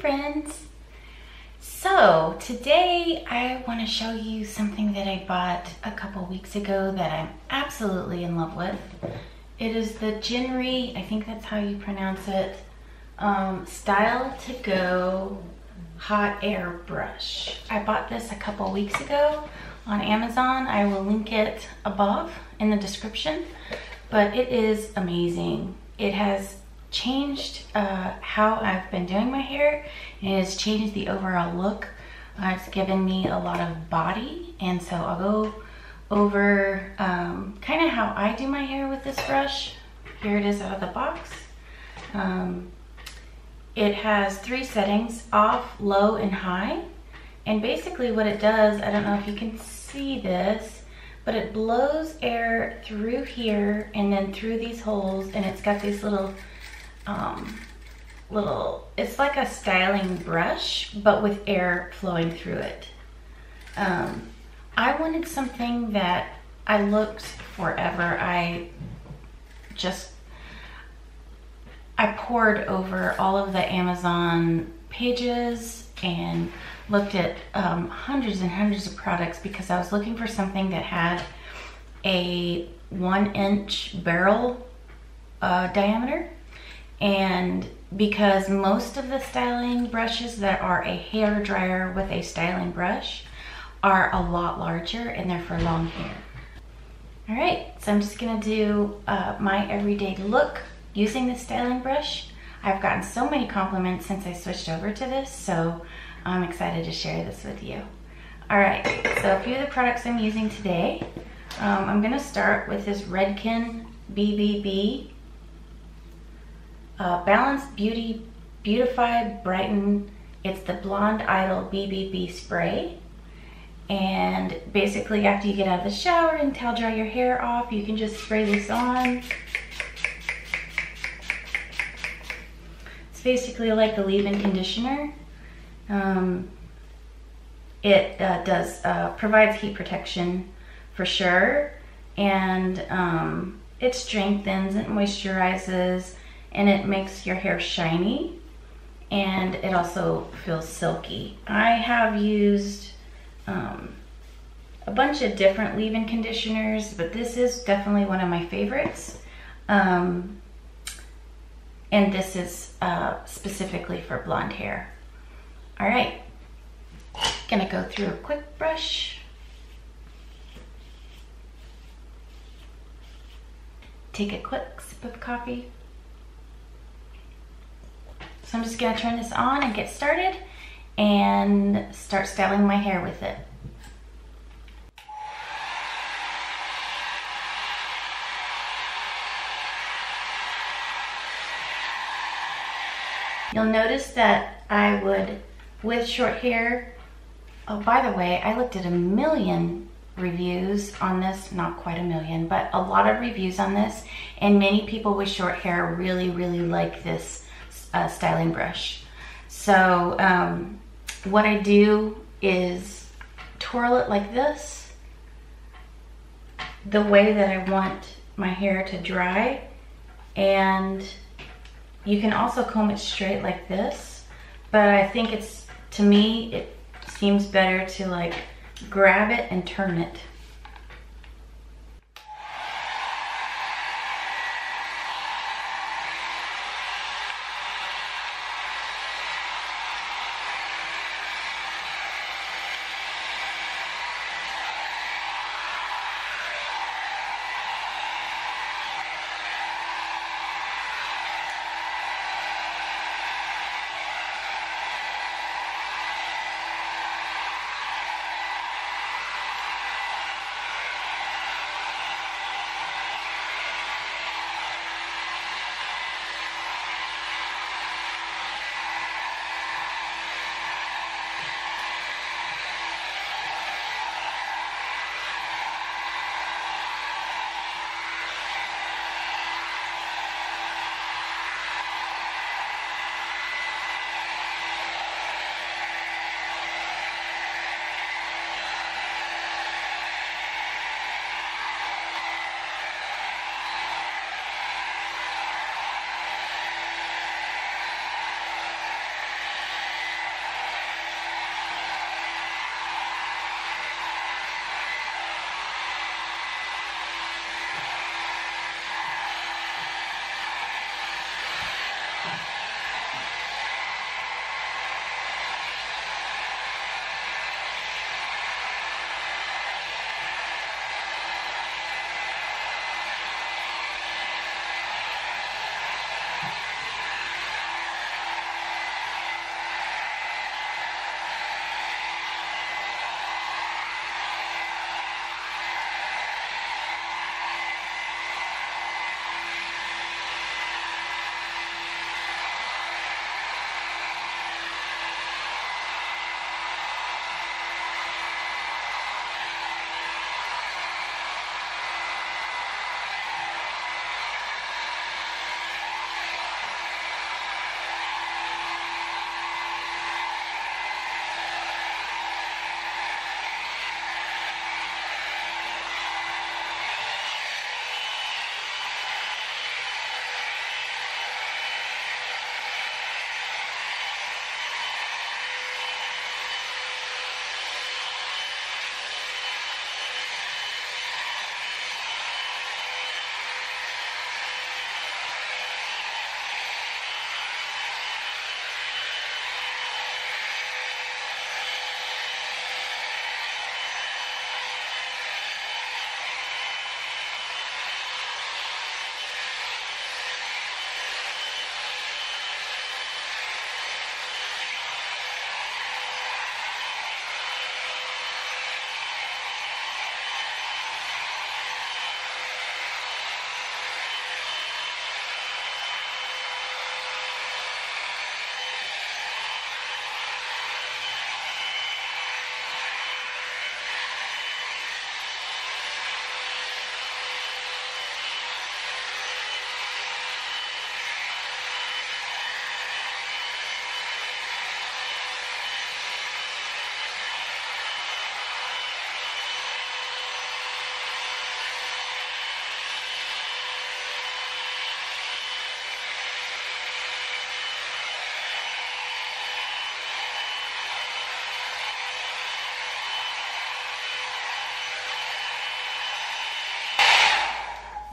friends. So today I want to show you something that I bought a couple weeks ago that I'm absolutely in love with. It is the Jinri, I think that's how you pronounce it, um, Style 2 Go Hot Air Brush. I bought this a couple weeks ago on Amazon. I will link it above in the description, but it is amazing. It has changed uh, how I've been doing my hair. It has changed the overall look. Uh, it's given me a lot of body and so I'll go over um, kind of how I do my hair with this brush. Here it is out of the box. Um, it has three settings, off, low, and high. And basically what it does, I don't know if you can see this, but it blows air through here and then through these holes and it's got these little um, little, it's like a styling brush, but with air flowing through it. Um, I wanted something that I looked forever. I just, I poured over all of the Amazon pages and looked at um, hundreds and hundreds of products because I was looking for something that had a one inch barrel uh, diameter and because most of the styling brushes that are a hair dryer with a styling brush are a lot larger and they're for long hair. All right, so I'm just gonna do uh, my everyday look using the styling brush. I've gotten so many compliments since I switched over to this, so I'm excited to share this with you. All right, so a few of the products I'm using today. Um, I'm gonna start with this Redken BBB uh, Balance Beauty Beautify Brighten. It's the Blonde Idol BBB spray. And basically after you get out of the shower and towel dry your hair off, you can just spray this on. It's basically like a leave-in conditioner. Um, it uh, does uh, provides heat protection for sure, and um, it strengthens, it moisturizes, and it makes your hair shiny and it also feels silky. I have used um, a bunch of different leave-in conditioners, but this is definitely one of my favorites. Um, and this is uh, specifically for blonde hair. All right, gonna go through a quick brush. Take a quick sip of coffee. So I'm just gonna turn this on and get started and start styling my hair with it. You'll notice that I would, with short hair, oh, by the way, I looked at a million reviews on this, not quite a million, but a lot of reviews on this, and many people with short hair really, really like this styling brush. So um, what I do is twirl it like this, the way that I want my hair to dry. And you can also comb it straight like this, but I think it's, to me, it seems better to like grab it and turn it.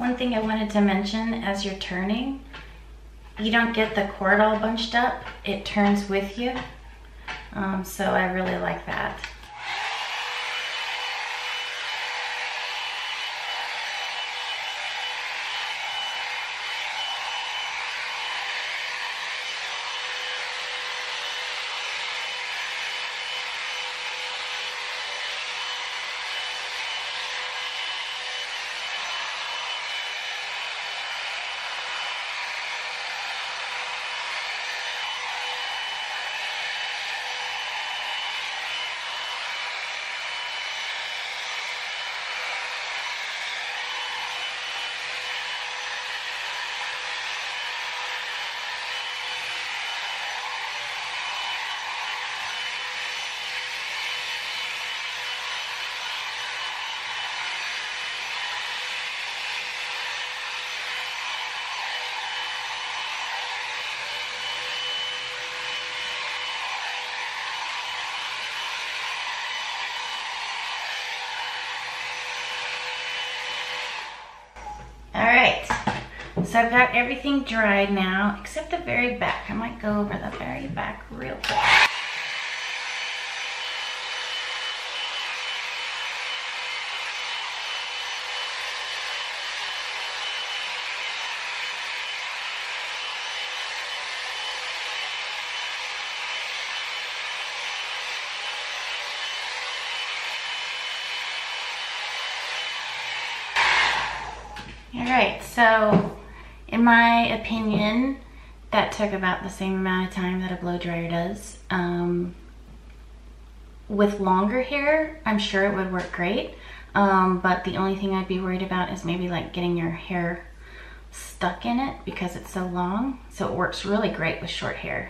One thing I wanted to mention as you're turning, you don't get the cord all bunched up. It turns with you. Um, so I really like that. All right, so I've got everything dried now, except the very back. I might go over the very back real quick. All right, so my opinion, that took about the same amount of time that a blow dryer does. Um, with longer hair, I'm sure it would work great. Um, but the only thing I'd be worried about is maybe like getting your hair stuck in it because it's so long. So it works really great with short hair.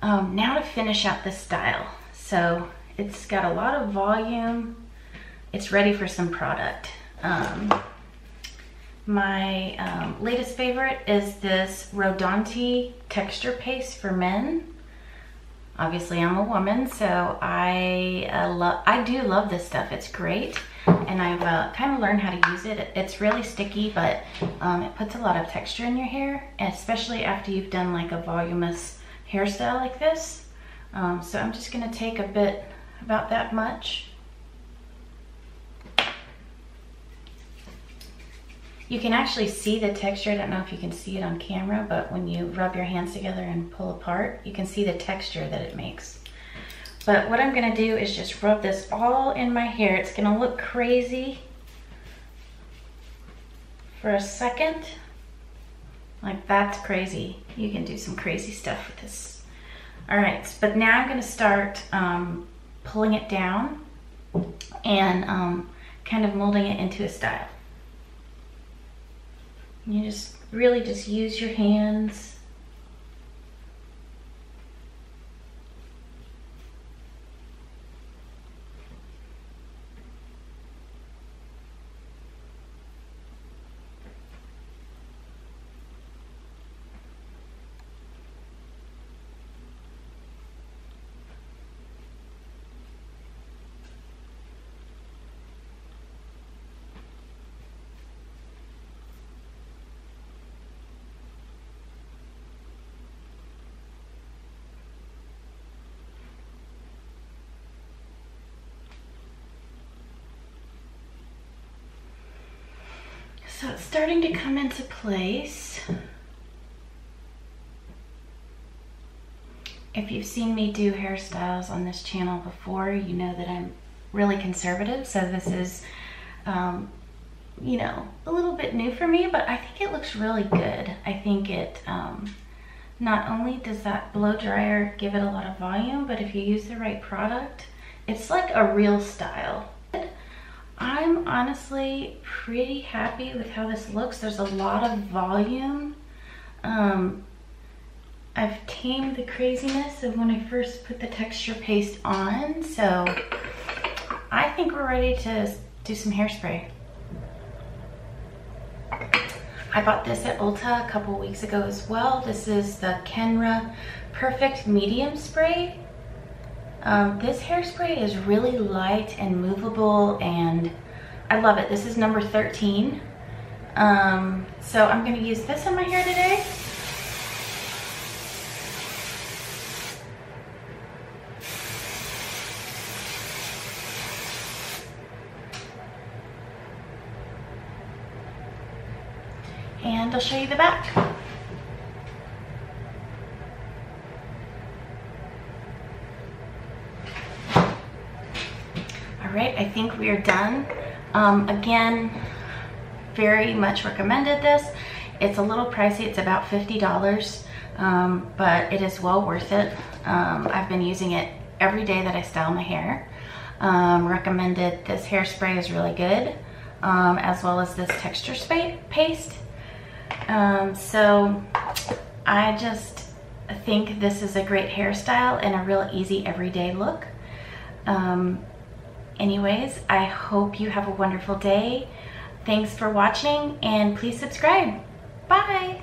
Um, now to finish out this style. So it's got a lot of volume. It's ready for some product. Um, my um, latest favorite is this Rodante texture paste for men. Obviously, I'm a woman, so I uh, love. I do love this stuff. It's great, and I've uh, kind of learned how to use it. It's really sticky, but um, it puts a lot of texture in your hair, especially after you've done like a voluminous hairstyle like this. Um, so I'm just gonna take a bit, about that much, You can actually see the texture. I don't know if you can see it on camera, but when you rub your hands together and pull apart, you can see the texture that it makes. But what I'm gonna do is just rub this all in my hair. It's gonna look crazy for a second. Like that's crazy. You can do some crazy stuff with this. All right, but now I'm gonna start um, pulling it down and um, kind of molding it into a style. You just really just use your hands So it's starting to come into place. If you've seen me do hairstyles on this channel before, you know that I'm really conservative. So this is, um, you know, a little bit new for me, but I think it looks really good. I think it, um, not only does that blow dryer give it a lot of volume, but if you use the right product, it's like a real style. I'm honestly pretty happy with how this looks. There's a lot of volume. Um, I've tamed the craziness of when I first put the texture paste on. So I think we're ready to do some hairspray. I bought this at Ulta a couple weeks ago as well. This is the Kenra Perfect Medium Spray. Um, this hairspray is really light and movable and I love it. This is number 13 Um, so I'm gonna use this in my hair today. And I'll show you the back. All right, I think we are done. Um, again, very much recommended this. It's a little pricey, it's about $50, um, but it is well worth it. Um, I've been using it every day that I style my hair. Um, recommended this hairspray is really good, um, as well as this texture paste. Um, so I just think this is a great hairstyle and a real easy everyday look. Um, anyways, I hope you have a wonderful day. Thanks for watching and please subscribe. Bye.